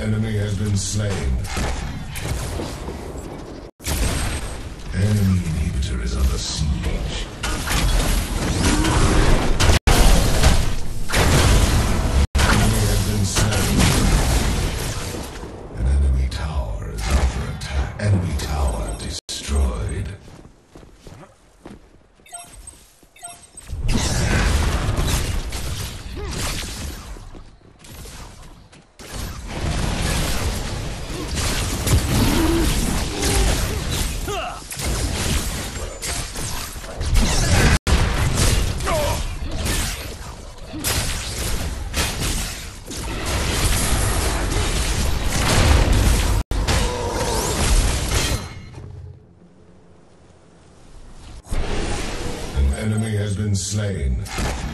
enemy has been slain. Enemy inhibitor is under siege. slain.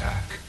Attack.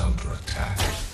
Under attack.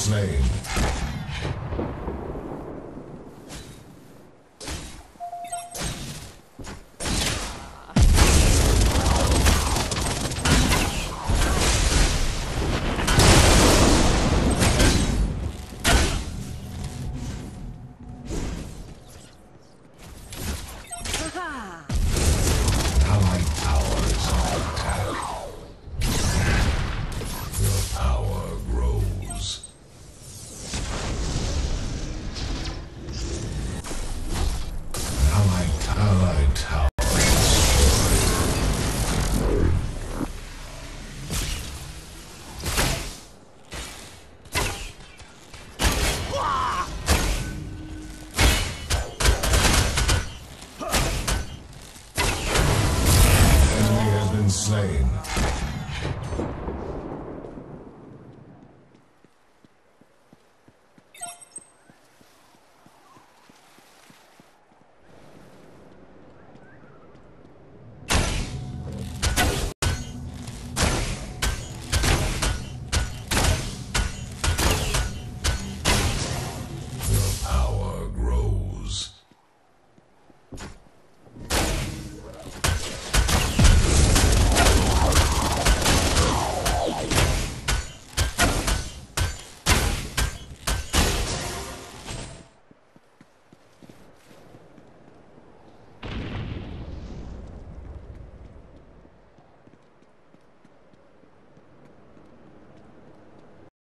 Slain.